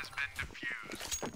has been defused.